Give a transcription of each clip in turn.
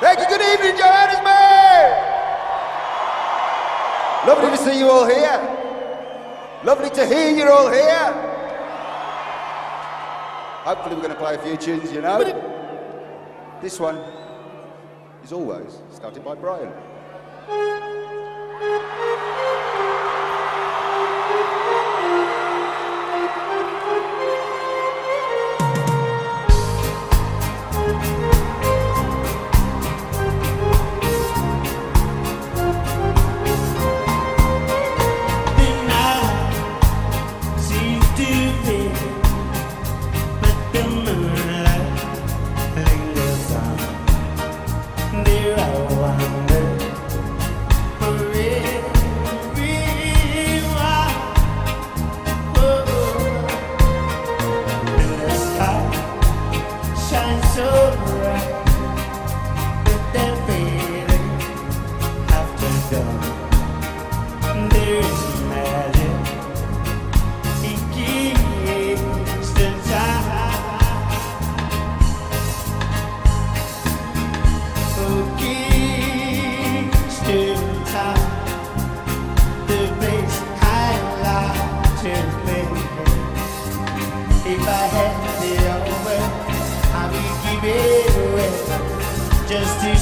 Thank you. Good evening, Johannesburg. Lovely to see you all here. Lovely to hear you all here. Hopefully, we're going to play a few tunes, you know. This one is always started by Brian.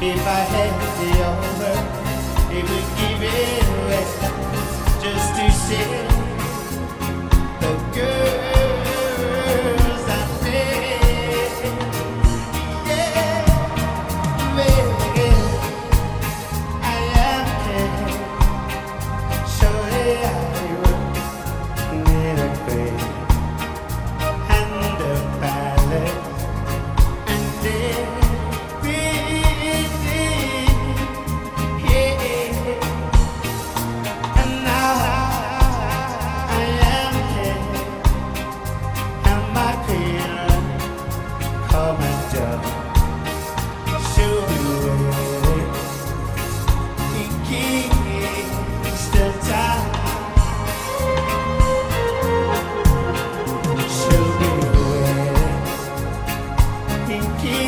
If I had the offer, it would give it away just to 嘿